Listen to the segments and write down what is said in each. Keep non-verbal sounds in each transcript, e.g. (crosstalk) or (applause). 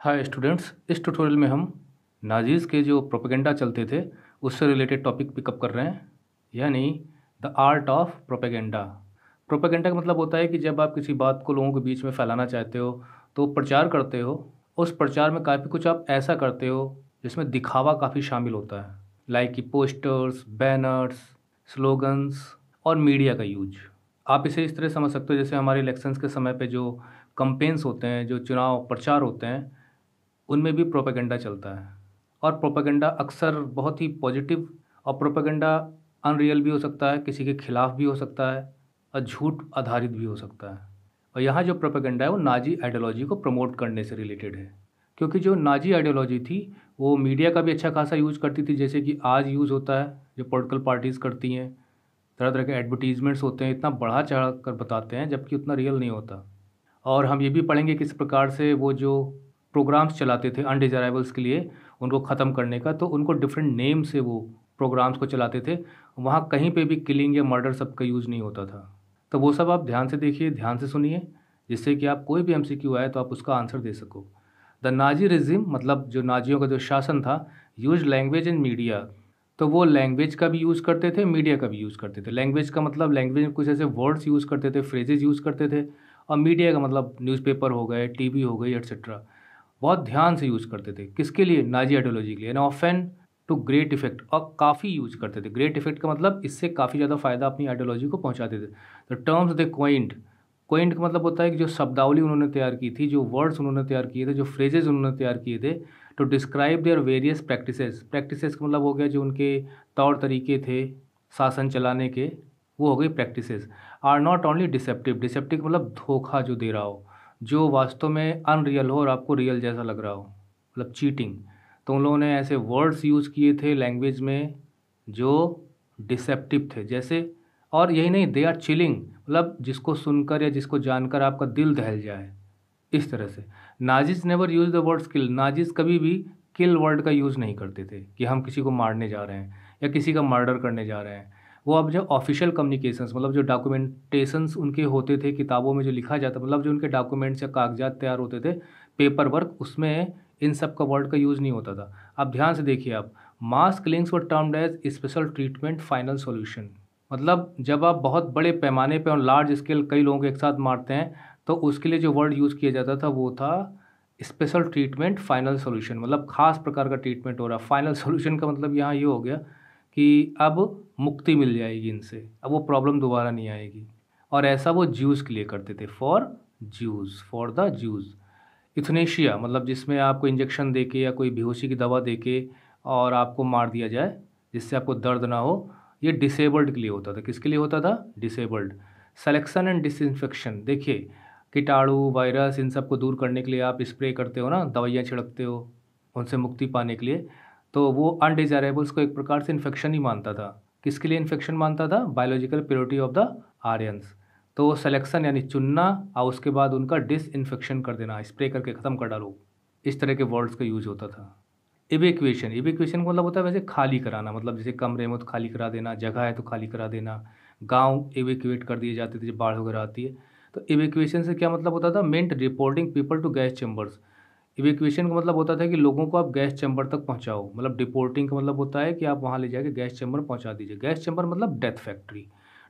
Hi students, इस tutorial में हम नाजीज़ के जो प्रोपेगेंडा चलते थे, उससे रिलेटेड टॉपिक पिकअप कर रहे हैं, यानी the art of propaganda. Propaganda का मतलब होता है कि जब आप किसी बात को लोगों के बीच में फैलाना चाहते हो तो प्रचार करते हो, उस प्रचार में काफ़ी कुछ आप ऐसा करते हो, जिसमें दिखावा काफ़ी शामिल होता है लाइक कि पोस्टर्स बैनर्स स्लोगन्स और मीडिया का यूज़ आप इसे इस तरह समझ सकते हो, जैसे हमारे इलेक्शंस के समय पे जो कंपेन्स होते हैं, जो चुनाव प्रचार होते हैं उनमें भी प्रोपेगेंडा चलता है। और प्रोपेगेंडा अक्सर बहुत ही पॉजिटिव और प्रोपेगेंडा अनरियल भी हो सकता है, किसी के खिलाफ भी हो सकता है और झूठ आधारित भी हो सकता है। और यहाँ जो प्रोपेगेंडा है, वो नाजी आइडियोलॉजी को प्रमोट करने से रिलेटेड है। क्योंकि जो नाजी आइडियोलॉजी थी, वो मीडिया का भी अच्छा खासा यूज़ करती थी, जैसे कि आज यूज़ होता है, जो पॉलिटिकल पार्टीज़ करती हैं तरह तरह के एडवर्टीज़मेंट्स होते हैं, इतना बढ़ा चढ़ा कर बताते हैं, जबकि उतना रियल नहीं होता। और हम ये भी पढ़ेंगे किस प्रकार से वो जो प्रोग्राम्स चलाते थे अनडिजायरेबल्स के लिए उनको ख़त्म करने का तो उनको डिफरेंट नेम से वो प्रोग्राम्स को चलाते थे। वहाँ कहीं पे भी किलिंग या मर्डर सब का यूज़ नहीं होता था। तो वो सब आप ध्यान से देखिए, ध्यान से सुनिए, जिससे कि आप कोई भी एमसीक्यू आए तो आप उसका आंसर दे सको। द नाजी रिजिम मतलब जो नाजियों का जो शासन था यूज़ लैंग्वेज एंड मीडिया तो वो लैंग्वेज का भी यूज़ करते थे मीडिया का भी यूज़ करते थे। लैंग्वेज का मतलब लैंग्वेज में कुछ ऐसे वर्ड्स यूज़ करते थे फ्रेजेज यूज़ करते थे। और मीडिया का मतलब न्यूज़पेपर हो गए टीवी हो गई एट्सेट्रा बहुत ध्यान से यूज़ करते थे। किसके लिए? नाजी आइडियोलॉजी के लिए। And often to great effect और काफ़ी यूज़ करते थे। ग्रेट इफ़ेक्ट का मतलब इससे काफ़ी ज़्यादा फ़ायदा अपनी आइडियोलॉजी को पहुँचाते थे। The terms they coined coined का मतलब होता है कि जो शब्दावली उन्होंने तैयार की थी, जो वर्ड्स उन्होंने तैयार किए थे, जो फ्रेजेज उन्होंने तैयार किए थे to describe their various practices practices का मतलब हो गया जो उनके तौर तरीके थे, शासन चलाने के, वो हो गई practices are not only deceptive deceptive मतलब धोखा जो दे रहा हो। जो वास्तव में अनरियल हो और आपको रियल जैसा लग रहा हो मतलब चीटिंग तो उन लोगों ने ऐसे वर्ड्स यूज़ किए थे लैंग्वेज में जो डिसेप्टिव थे। जैसे, और यही नहीं दे आर चिलिंग मतलब जिसको सुनकर या जिसको जानकर आपका दिल दहल जाए, इस तरह से। Nazis never use the word kill Nazis कभी भी किल वर्ड का यूज़ नहीं करते थे, कि हम किसी को मारने जा रहे हैं या किसी का मर्डर करने जा रहे हैं। वो अब जो ऑफिशियल कम्युनिकेशंस मतलब जो डॉक्यूमेंटेशंस उनके होते थे, किताबों में जो लिखा जाता मतलब जो उनके डॉक्यूमेंट्स या कागजात तैयार होते थे पेपर वर्क उसमें इन सब का वर्ड का यूज़ नहीं होता था। अब ध्यान से देखिए आप mass killings were termed as special treatment final solution मतलब जब आप बहुत बड़े पैमाने पर और लार्ज स्केल कई लोगों को एक साथ मारते हैं तो उसके लिए जो वर्ड यूज़ किया जाता था, वो था स्पेशल ट्रीटमेंट फाइनल सोल्यूशन मतलब खास प्रकार का ट्रीटमेंट हो रहा। फाइनल सोल्यूशन (laughs) का मतलब यहाँ ये यह हो गया कि अब मुक्ति मिल जाएगी इनसे। अब वो प्रॉब्लम दोबारा नहीं आएगी। और ऐसा वो ज्यूज़ के लिए करते थे। For Jews for the Jews euthanasia मतलब जिसमें आपको इंजेक्शन दे के या कोई बेहोशी की दवा दे के और आपको मार दिया जाए, जिससे आपको दर्द ना हो, ये डिसेबल्ड के लिए होता था। किसके लिए होता था? डिसेबल्ड सेलेक्शन एंड डिसइंफेक्शन देखिए, कीटाणु वायरस इन सबको दूर करने के लिए आप स्प्रे करते हो ना, दवाइयाँ छिड़कते हो उनसे मुक्ति पाने के लिए। तो वो अनडिजायरेबल्स को एक प्रकार से इन्फेक्शन ही मानता था। किसके लिए इन्फेक्शन मानता था? Biological purity of the Aryans तो सिलेक्शन यानी चुनना, और उसके बाद उनका डिस इन्फेक्शन कर देना स्प्रे करके ख़त्म कर डालो। इस तरह के वर्ड्स का यूज़ होता था। इवेक्वेशन इवेक्वेशन का मतलब होता है वैसे खाली कराना मतलब जैसे कमरे में तो खाली करा देना, जगह है तो खाली करा देना। गाँव इवेक्यूएट कर दिए जाते थे, जब बाढ़ वगैरह आती है। तो इवेक्वेशन से क्या मतलब होता था? मेंट reporting people to gas chambers evacuation का मतलब होता था कि लोगों को आप गैस चैम्बर तक पहुंचाओ। मतलब डिपोर्टिंग का मतलब होता है कि आप वहाँ ले जाके गैस चैम्बर पहुँचा दीजिए। गैस चैम्बर मतलब death factory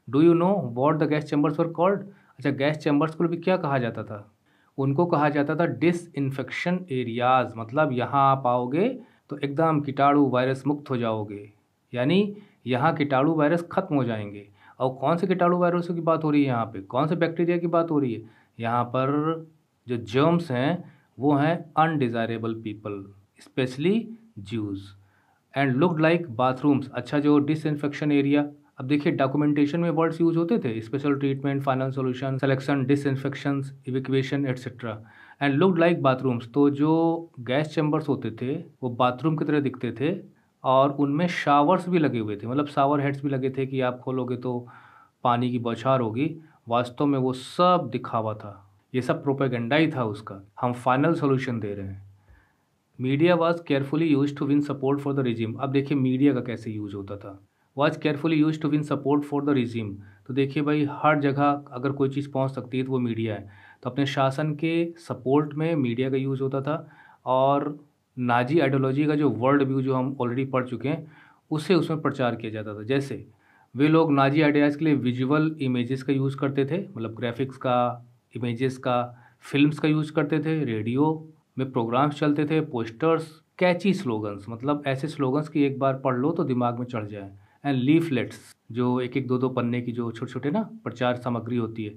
do you know what the gas chambers were called अच्छा गैस चैम्बर्स को भी क्या कहा जाता था? उनको कहा जाता था डिस इन्फेक्शन एरियाज़ मतलब यहाँ आप आओगे तो एकदम कीटाणु वायरस मुक्त हो जाओगे। यानी यहाँ कीटाणु वायरस खत्म हो जाएँगे। और कौन से कीटाणु वायरसों की बात हो रही है यहाँ पे? कौन से बैक्टीरिया की बात हो रही है? यहाँ पर जो जर्म्स हैं वो हैं undesirable people specially Jews and look like bathrooms अच्छा जो डिसइंफेक्शन एरिया अब देखिए डॉक्यूमेंटेशन में वर्ड्स यूज़ होते थे. Special treatment final solution selection disinfection evacuation etcetera and look like bathrooms तो जो गैस चैम्बर्स होते थे, वो बाथरूम की तरह दिखते थे और उनमें शावर्स भी लगे हुए थे. मतलब शावर हेड्स भी लगे थे कि आप खोलोगे तो पानी की बौछार होगी. वास्तव में वो सब दिखावा था। ये सब प्रोपेगेंडा ही था उसका। हम फाइनल सोल्यूशन दे रहे हैं। Media was carefully use to win support for the regime अब देखिए मीडिया का कैसे यूज़ होता था। Was carefully use to win support for the regime तो देखिए भाई, हर जगह अगर कोई चीज़ पहुँच सकती है तो वो मीडिया है। तो अपने शासन के सपोर्ट में मीडिया का यूज़ होता था। और नाजी आइडियोलॉजी का जो वर्ल्ड व्यू जो हम ऑलरेडी पढ़ चुके हैं, उसे उसमें प्रचार किया जाता था। जैसे, वे लोग नाजी आइडियाज़ के लिए विजुअल इमेजेस का यूज़ करते थे। मतलब ग्राफिक्स का इमेजेस का, फिल्म्स का यूज़ करते थे, रेडियो में प्रोग्राम्स चलते थे, पोस्टर्स, कैची स्लोगन्स मतलब ऐसे स्लोगन्स की एक बार पढ़ लो तो दिमाग में चढ़ जाए। एंड लीफलेट्स, जो एक एक दो दो पन्ने की जो छोटे छोटे ना प्रचार सामग्री होती है।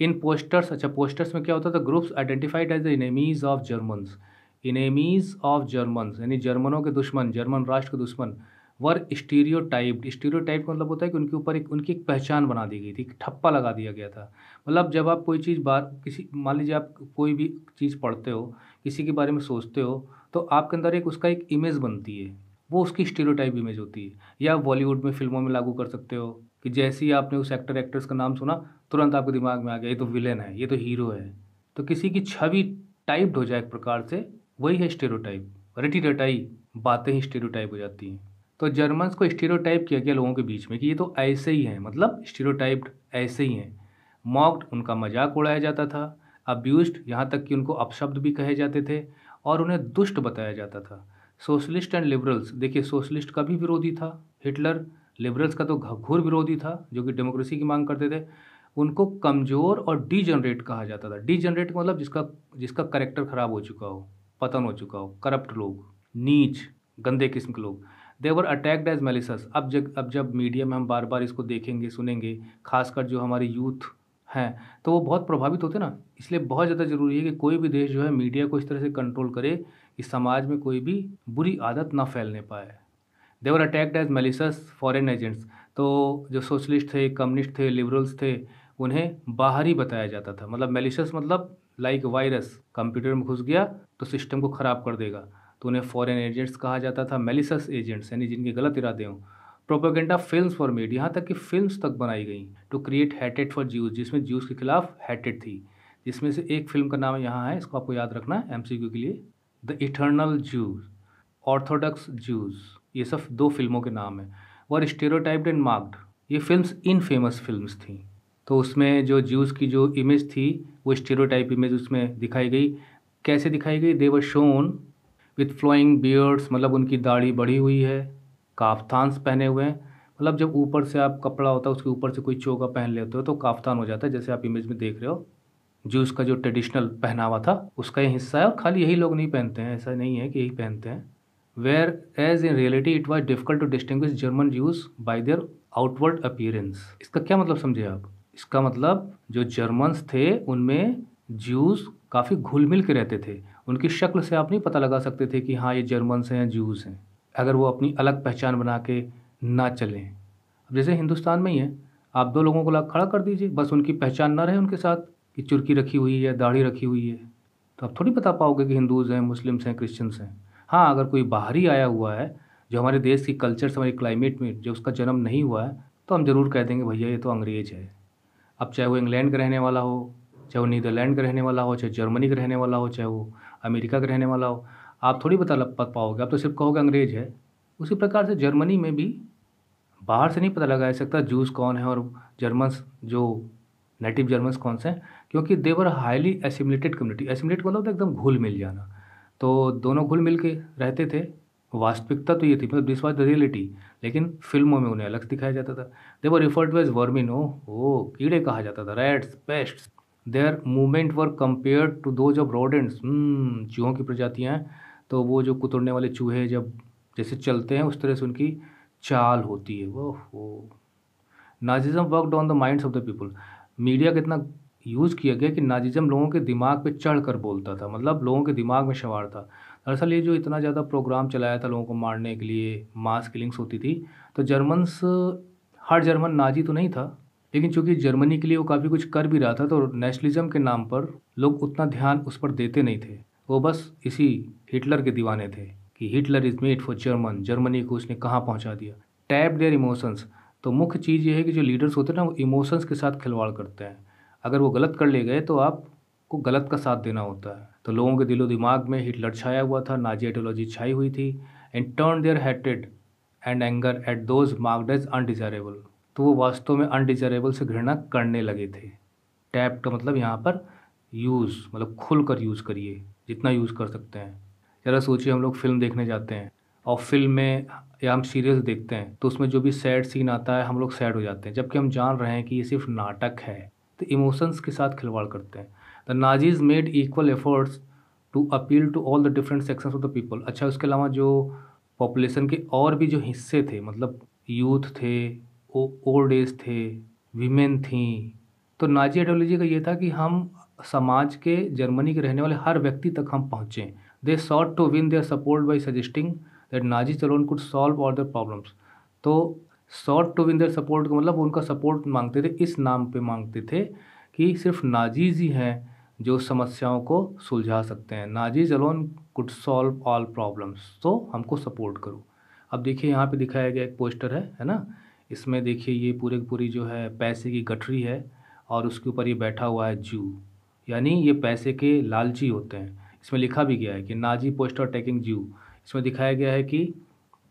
इन पोस्टर्स अच्छा पोस्टर्स में क्या होता था, groups identified as the enemies of Germans. Enemies of Germans, यानी जर्मनों के दुश्मन, जर्मन राष्ट्र के दुश्मन। Were stereotype stereotype का मतलब होता है कि उनके ऊपर एक, उनकी एक पहचान बना दी गई थी ठप्पा लगा दिया गया था। मतलब जब आप कोई चीज़ बार, किसी, मान लीजिए आप कोई भी चीज़ पढ़ते हो, किसी के बारे में सोचते हो तो आपके अंदर एक उसका एक इमेज बनती है। वो उसकी स्टीरियो इमेज होती है। या आप बॉलीवुड में फ़िल्मों में लागू कर सकते हो कि जैसे ही आपने उस एक्टर एक्ट्रेस का नाम सुना, तुरंत आपके दिमाग में आ गया, ये तो विलेन है, ये तो हीरो है। तो किसी की छवि टाइप्ड हो जाए एक प्रकार से, वही है स्टेरोटाइप रटी रटाई बातें ही स्टेरोटाइप हो जाती हैं। तो जर्मन्स को स्टीरियोटाइप किया गया लोगों के बीच में कि ये तो ऐसे ही हैं मतलब स्टीरियोटाइप्ड ऐसे ही हैं। मॉक्ड उनका मज़ाक उड़ाया जाता था अब्यूस्ड यहाँ तक कि उनको अपशब्द भी कहे जाते थे और उन्हें दुष्ट बताया जाता था। सोशलिस्ट एंड लिबरल्स देखिए सोशलिस्ट का भी विरोधी था हिटलर लिबरल्स का तो घूर विरोधी था, जो कि डेमोक्रेसी की मांग करते थे। उनको कमज़ोर और डी जनरेट कहा जाता था। डी जनरेट का मतलब जिसका जिसका करेक्टर ख़राब हो चुका हो, पतन हो चुका हो करप्ट लोग, नीच, गंदे किस्म के लोग। देवर अटैक्ड एज मेलिसस अब जब अब जब मीडिया में हम बार बार इसको देखेंगे, सुनेंगे, खासकर जो हमारे यूथ हैं तो वो बहुत प्रभावित होते ना। इसलिए बहुत ज़्यादा ज़रूरी है कि कोई भी देश जो है मीडिया को इस तरह से कंट्रोल करे कि समाज में कोई भी बुरी आदत ना फैलने पाए। They were attacked as malicious foreign agents तो जो सोशलिस्ट थे कम्युनिस्ट थे लिबरल्स थे, उन्हें बाहर ही बताया जाता था। मतलब मेलिशस मतलब लाइक वायरस कंप्यूटर में घुस गया तो सिस्टम को ख़राब कर देगा। तो उन्हें फॉरेन एजेंट्स कहा जाता था मेलिसस एजेंट्स यानी जिनके गलत इरादे हों। प्रोपोगेंडा फ़िल्म फॉर मेड यहाँ तक कि फ़िल्म तक बनाई गई टू क्रिएट हैटेड फॉर ज्यूज़ जिसमें ज्यूज़ के खिलाफ हैटेड थी। जिसमें से एक फ़िल्म का नाम यहाँ है, इसको आपको याद रखना है एमसीक्यू के लिए the eternal Jews orthodox Jews ये सब दो फ़िल्मों के नाम हैं। और स्टेरोटाइप्ड एंड मार्क्ड ये फिल्म्स इन फ़ेमस फ़िल्म थी। तो उसमें जो ज्यूज़ की जो इमेज थी, वो स्टेरोटाइप इमेज उसमें दिखाई गई। कैसे दिखाई गई? They were shown with flowing beards मतलब उनकी दाढ़ी बढ़ी हुई है, काफ्तान्स पहने हुए हैं। मतलब जब ऊपर से आप कपड़ा होता है, उसके ऊपर से कोई चोगा पहन लेते हो तो काफ्तान हो जाता है, जैसे आप इमेज में देख रहे हो। जो उसका जो ट्रेडिशनल पहनावा था, उसका ये हिस्सा है, और खाली यही लोग नहीं पहनते हैं, ऐसा नहीं है कि यही पहनते हैं। Whereas in reality it was difficult to distinguish German Jews by their outward appearance इसका क्या मतलब समझे आप? इसका मतलब जो जर्मन्स थे, उनमें ज्यूज़ काफ़ी घुल मिल के रहते थे। उनकी शक्ल से आप नहीं पता लगा सकते थे कि हाँ ये जर्मन्स हैं जूस हैं। अगर वो अपनी अलग पहचान बना के ना चलें। अब जैसे हिंदुस्तान में ही है। आप दो लोगों को ला खड़ा कर दीजिए। बस उनकी पहचान ना रहे उनके साथ कि चुरकी रखी हुई है, दाढ़ी रखी हुई है। तो आप थोड़ी बता पाओगे कि हिंदूज़ हैं, मुस्लिम्स हैं, क्रिश्चियंस हैं। हाँ अगर कोई बाहरी आया हुआ है, जो हमारे देश की कल्चर से, हमारी क्लाइमेट में, जो उसका जन्म नहीं हुआ है तो हम ज़रूर कह देंगे, भैया, ये तो अंग्रेज़ है। अब चाहे वो इंग्लैंड का रहने वाला हो चाहे वो नीदरलैंड का रहने वाला हो, चाहे जर्मनी का रहने वाला हो, चाहे वो अमेरिका का रहने वाला हो, आप थोड़ी बता पा, पाओगे। आप तो सिर्फ़ कहोगे अंग्रेज़ है। उसी प्रकार से जर्मनी में भी बाहर से नहीं पता लगा सकता जूस कौन है और जर्मन्स, जो नेटिव जर्मन्स कौन से हैं, क्योंकि they're highly assimilated community assimilate मतलब एकदम घुल मिल जाना। तो दोनों घुल मिल के रहते थे। वास्तविकता तो ये थी मतलब दिस वॉज़ द रियलिटी लेकिन फ़िल्मों में उन्हें अलग दिखाया जाता था। They were referred to as vermin ओ ओ कीड़े कहा जाता था। Rats pests their movement were compared to those of rodents चूहों की प्रजातियाँ हैं तो वो जो कुतरने वाले चूहे जब जैसे चलते हैं, उस तरह से उनकी चाल होती है। वो वो Nazism worked on the minds of the people media का इतना यूज़ किया गया कि नाजिज़म लोगों के दिमाग पे चढ़ कर बोलता था मतलब लोगों के दिमाग में शवार था। दरअसल ये जो इतना ज़्यादा प्रोग्राम चलाया था लोगों को मारने के लिए मास किलिंग्स होती थी तो जर्मन्स हर जर्मन नाजी तो नहीं था। लेकिन चूँकि जर्मनी के लिए वो काफ़ी कुछ कर भी रहा था तो नेशनलिज्म के नाम पर लोग उतना ध्यान उस पर देते नहीं थे। वो बस इसी हिटलर के दीवाने थे कि Hitler is made for German, Germany को उसने कहाँ पहुँचा दिया? टैप देयर इमोशंस तो मुख्य चीज़ ये है कि जो लीडर्स होते हैं ना, वो इमोशंस के साथ खिलवाड़ करते हैं। अगर वो गलत कर ले गए तो आपको गलत का साथ देना होता है। तो लोगों के दिलो दिमाग में हिटलर छाया हुआ था, नाजी आइडियोलॉजी छाई हुई थी and turn their hated and anger at those marked as undesirable तो वो वास्तव में अनडिजरेबल से घृणा करने लगे थे। टैप का मतलब यहाँ पर यूज़ मतलब खुल कर यूज़ करिए, जितना यूज़ कर सकते हैं। ज़रा सोचिए हम लोग फ़िल्म देखने जाते हैं और फ़िल्म में या हम सीरियल देखते हैं तो उसमें जो भी सैड सीन आता है, हम लोग सैड हो जाते हैं। जबकि हम जान रहे हैं कि ये सिर्फ़ नाटक है तो इमोशंस के साथ खिलवाड़ करते हैं। The Nazis made equal efforts to appeal to all the different sections of the people अच्छा उसके अलावा जो पॉपुलेशन के और भी जो हिस्से थे मतलब यूथ थे ओल्ड एज थे वीमेन थी। तो नाजी आइडियोलॉजी का ये था कि हम समाज के जर्मनी के रहने वाले हर व्यक्ति तक हम पहुँचें। They sought to win their support by suggesting that Nazis alone could solve all their problems तो sought to win their support का मतलब उनका सपोर्ट मांगते थे, इस नाम पे मांगते थे कि सिर्फ़ नाजीज ही हैं जो समस्याओं को सुलझा सकते हैं। Nazis alone could solve all problems तो हमको सपोर्ट करो। अब देखिए यहाँ पे दिखाया गया एक पोस्टर है है ना? इसमें देखिए ये पूरे पूरी जो है पैसे की गठरी है और उसके ऊपर ये बैठा हुआ है जू। यानी ये पैसे के लालची होते हैं। इसमें लिखा भी गया है कि नाजी पोस्टर टेकिंग जू। इसमें दिखाया गया है कि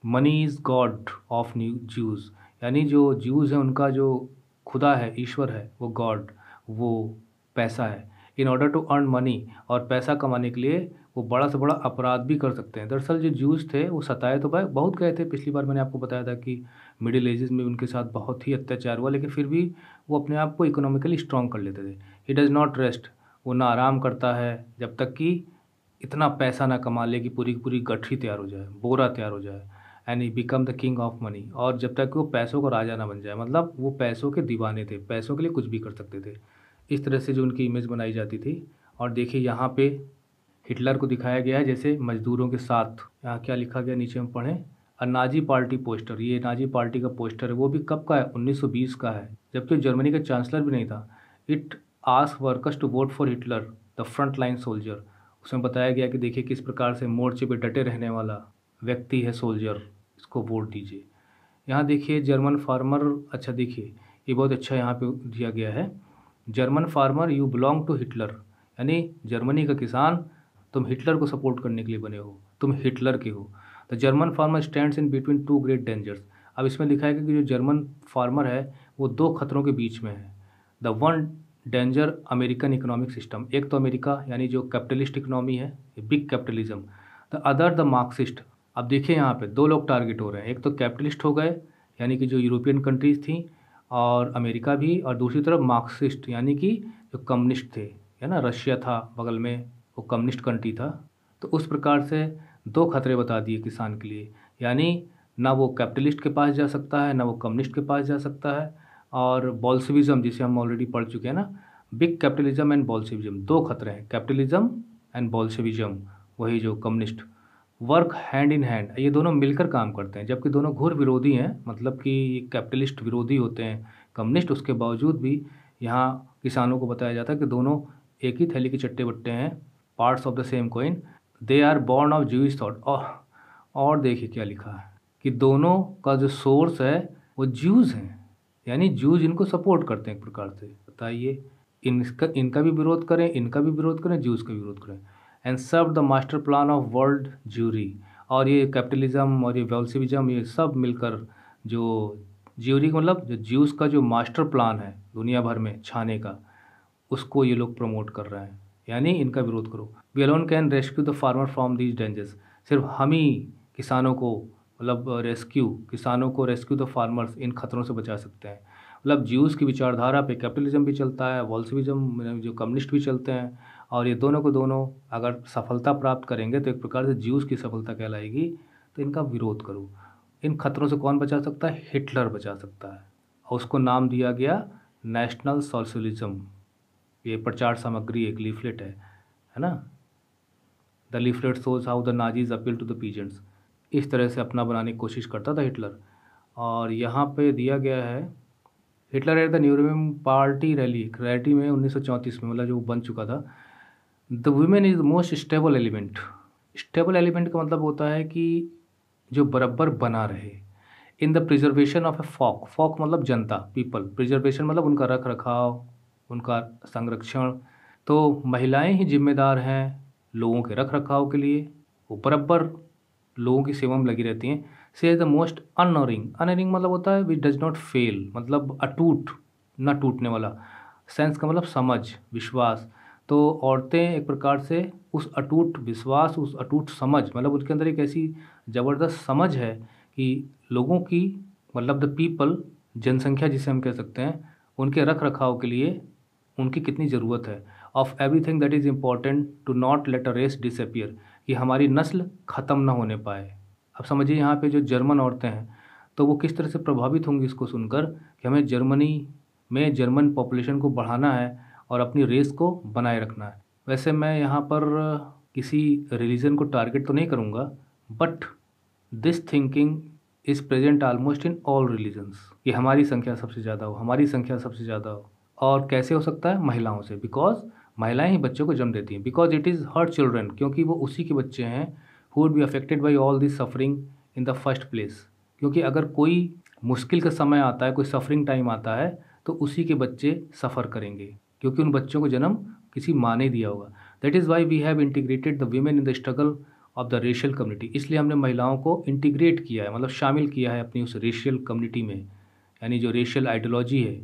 money is god of new Jews. यानी जो जूज़ हैं, उनका जो खुदा है, ईश्वर है, वो गॉड, वो पैसा है। In order to earn money और पैसा कमाने के लिए वो बड़ा से बड़ा अपराध भी कर सकते हैं। दरअसल जो जूस थे, वो सताए तो भाई बहुत गए थे। पिछली बार मैंने आपको बताया था कि मिडिल एजेस में उनके साथ बहुत ही अत्याचार हुआ, लेकिन फिर भी वो अपने आप को इकोनॉमिकली स्ट्रॉन्ग कर लेते थे। ही डज़ नॉट रेस्ट वो ना आराम करता है, जब तक कि इतना पैसा ना कमा ले कि पूरी पूरी गठरी तैयार हो जाए, बोरा तैयार हो जाए and he become the king of money और जब तक वो पैसों का राजा ना बन जाए मतलब वो पैसों के दीवाने थे, पैसों के लिए कुछ भी कर सकते थे। इस तरह से जो उनकी इमेज बनाई जाती थी। और देखिए यहाँ पे हिटलर को दिखाया गया है, जैसे मजदूरों के साथ। यहाँ क्या लिखा गया, नीचे हम पढ़ें। और नाजी पार्टी पोस्टर। ये नाजी पार्टी का पोस्टर है, वो भी कब का है? 1920 का है, जबकि जर्मनी का चांसलर भी नहीं था। It ask workers to vote for Hitler, the front line soldier. उसमें बताया गया कि देखिए किस प्रकार से मोर्चे पर डटे रहने वाला व्यक्ति है सोल्जर, इसको वोट दीजिए। यहाँ देखिए, जर्मन फार्मर अच्छा देखिए, ये बहुत अच्छा यहाँ पे दिया गया है। German farmer, you belong to Hitler, यानी जर्मनी का किसान तुम हिटलर को सपोर्ट करने के लिए बने हो, तुम हिटलर के हो। The German farmer stands in between two great dangers अब इसमें लिखा है कि जो जर्मन फार्मर है, वो दो खतरों के बीच में है। The one danger American economic system एक तो अमेरिका, यानी जो कैपिटलिस्ट इकोनॉमी है big capitalism the other the Marxist अब देखिए यहाँ पे, दो लोग टारगेट हो रहे हैं। एक तो कैपिटलिस्ट हो गए, यानी कि जो यूरोपियन कंट्रीज़ थी, और अमेरिका भी, और दूसरी तरफ़ मार्क्सिस्ट यानी कि जो कम्युनिस्ट थे, है ना? रशिया था बगल में वो कम्युनिस्ट कंट्री था तो उस प्रकार से दो खतरे बता दिए किसान के लिए। यानी ना वो कैपिटलिस्ट के पास जा सकता है, ना वो कम्युनिस्ट के पास जा सकता है। और बॉल्सविज़म जिसे हम ऑलरेडी पढ़ चुके हैं ना, बिग कैपिटलिज्म एंड बॉल्सविज़म दो खतरे हैं, कैपिटलिज्म एंड बॉल्सविज़म वही जो communist. Work hand in hand, ये दोनों मिलकर काम करते हैं, जबकि दोनों घोर विरोधी हैं मतलब कि ये कैपिटलिस्ट विरोधी होते हैं, कम्युनिस्ट उसके बावजूद भी यहाँ किसानों को बताया जाता है कि दोनों एक ही थैली के चट्टे बट्टे हैं parts of the same coin they are born of Jews thought और देखिए क्या लिखा है कि दोनों का जो सोर्स है, वो जूज हैं। यानी जूज इनको सपोर्ट करते हैं एक प्रकार से। बताइए, इनका इनका भी विरोध करें, इनका भी विरोध करें जूस का विरोध करें। And serve the master plan of world Jewry और ये कैपिटलिज्म और ये वेल्सिविज्म ये सब मिलकर जो ज्यूरी मतलब जो ज्यूस का जो मास्टर प्लान है दुनिया भर में छाने का, उसको ये लोग प्रमोट कर रहे हैं। यानी इनका विरोध करो। We alone can rescue the farmer from these dangers सिर्फ़ हम ही किसानों को मतलब रेस्क्यू किसानों को रेस्क्यू द फार्मर्स इन खतरों से बचा सकते हैं। मतलब ज्यूस की विचारधारा पे कैपिटलिज्म भी चलता है वॉल्सविज्म जो कम्युनिस्ट भी चलते हैं, और ये दोनों को दोनों अगर सफलता प्राप्त करेंगे तो एक प्रकार से ज्यूस की सफलता कहलाएगी तो इनका विरोध करो। इन खतरों से कौन बचा सकता है? हिटलर बचा सकता है। और उसको नाम दिया गया नेशनल सोशलिज्म ये प्रचार सामग्री एक लीफलेट है है ना? The leaflet shows how the Nazis appeal to the peasants इस तरह से अपना बनाने की कोशिश करता था हिटलर। और यहाँ पे दिया गया है, Hitler at the Nuremberg party rally rally में उन्नीस सौ चौंतीस में मतलब जो बन चुका था। The women is most stable element stable element का मतलब होता है कि जो बराबर बना रहे। In the preservation of a folk folk मतलब जनता पीपल प्रिजर्वेशन मतलब उनका रख रखाव उनका संरक्षण। तो महिलाएँ ही जिम्मेदार हैं लोगों के रख रखाव के लिए। वो बराबर लोगों की सेवा में लगी रहती हैं। She is the most unerring unerring मतलब होता है विच डज नॉट फेल मतलब अटूट, न टूटने वाला। सेंस का मतलब समझ, विश्वास। तो औरतें एक प्रकार से उस अटूट विश्वास, उस अटूट समझ मतलब उनके अंदर एक ऐसी ज़बरदस्त समझ है कि लोगों की मतलब द पीपल जनसंख्या जिसे हम कह सकते हैं, उनके रख रखाव के लिए उनकी कितनी ज़रूरत है। Of everything that is important to not let a race disappear कि हमारी नस्ल ख़त्म ना होने पाए। अब समझिए यहाँ पे जो जर्मन औरतें हैं तो वो किस तरह से प्रभावित होंगी इसको सुनकर कि हमें जर्मनी में जर्मन पॉपुलेशन को बढ़ाना है और अपनी रेस को बनाए रखना है। वैसे मैं यहाँ पर किसी रिलीजन को टारगेट तो नहीं करूँगा but this thinking is present almost in all religions कि हमारी संख्या सबसे ज़्यादा हो, हमारी संख्या सबसे ज़्यादा हो। और कैसे हो सकता है? महिलाओं से। बिकॉज़ महिलाएँ ही बच्चों को जन्म देती हैं। Because it is her children क्योंकि वो उसी के बच्चे हैं who would be affected by all this suffering in the first place क्योंकि अगर कोई मुश्किल का समय आता है, कोई सफरिंग टाइम आता है तो उसी के बच्चे सफ़र करेंगे। क्योंकि उन बच्चों को जन्म किसी माँ ने दिया होगा। That is why we have integrated the women in the struggle of the racial community इसलिए हमने महिलाओं को इंटीग्रेट किया है मतलब शामिल किया है अपनी उस रेशियल कम्युनिटी में। यानी जो रेशियल आइडियोलॉजी है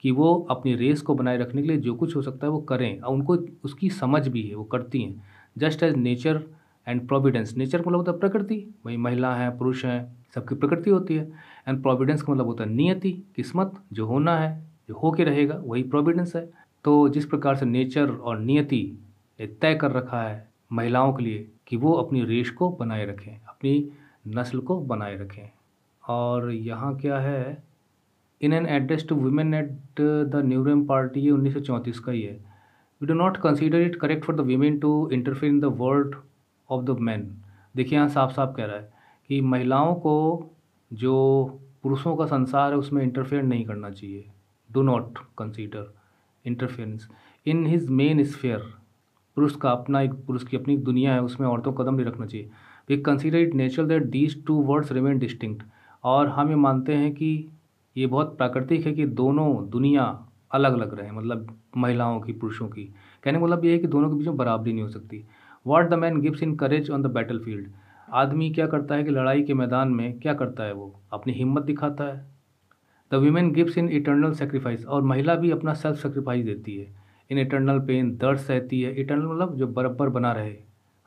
कि वो अपनी रेस को बनाए रखने के लिए जो कुछ हो सकता है वो करें। और उनको उसकी समझ भी है, वो करती हैं। Just as nature and providence nature का मतलब होता है प्रकृति। वही महिला हैं, पुरुष हैं, सबकी प्रकृति होती है। एंड प्रोविडेंस का मतलब होता है नियति, किस्मत, जो होना है, जो हो के रहेगा, वही प्रोविडेंस है। तो जिस प्रकार से नेचर और नियति ने तय कर रखा है महिलाओं के लिए कि वो अपनी रेश को बनाए रखें, अपनी नस्ल को बनाए रखें। और यहाँ क्या है? In an address to women at the Nuremberg party ये उन्नीस सौ चौंतीस का ही है। We do not consider it correct for the women to interfere in the world of the man देखिए, यहाँ साफ़ साफ़ कह रहा है कि महिलाओं को जो पुरुषों का संसार है, उसमें इंटरफेयर नहीं करना चाहिए। Do not consider interference in his main sphere पुरुष का अपना एक, पुरुष की अपनी दुनिया है, उसमें औरतों कदम नहीं रखना चाहिए। We consider it natural that these two worlds remain distinct और हम ये मानते हैं कि ये बहुत प्राकृतिक है कि दोनों दुनिया अलग अलग रहे मतलब महिलाओं की, पुरुषों की। कहने का मतलब ये है कि दोनों के बीच में बराबरी नहीं हो सकती। What the man gives in courage on the battlefield आदमी क्या करता है कि लड़ाई के मैदान में क्या करता है वो? अपनी हिम्मत दिखाता है। The women gives in eternal sacrifice और महिला भी अपना सेल्फ सेक्रीफाइस देती है। इन इटर्नल पेन दर्द सहती है। इटर्नल मतलब जो बरबर बना रहे।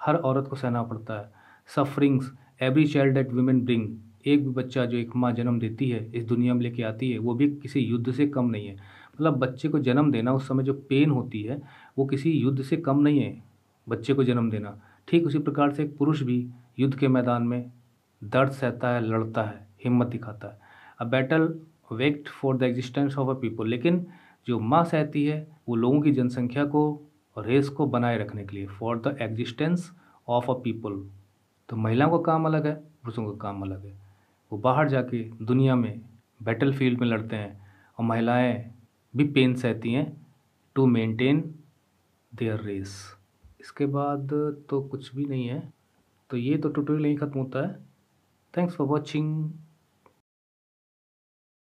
हर औरत को सहना पड़ता है। Sufferings every child that women bring एक भी बच्चा जो एक माँ जन्म देती है, इस दुनिया में लेके आती है, वो भी किसी युद्ध से कम नहीं है। मतलब बच्चे को जन्म देना उस समय जो पेन होती है, वो किसी युद्ध से कम नहीं है, बच्चे को जन्म देना। ठीक उसी प्रकार से एक पुरुष भी युद्ध के मैदान में दर्द सहता है, लड़ता है, हिम्मत दिखाता है। A battle waged for the existence of a people लेकिन जो माँ सहती है, वो लोगों की जनसंख्या को और रेस को बनाए रखने के लिए for the existence of a people तो महिलाओं का काम अलग है, पुरुषों का काम अलग है। वो बाहर जाके दुनिया में बैटल फ़ील्ड में लड़ते हैं और महिलाएँ भी पेन सहती हैं टू मेंटेन देयर रेस इसके बाद तो कुछ भी नहीं है। तो ये तो ट्यूटोरियल यहीं ख़त्म होता है। Thanks for watching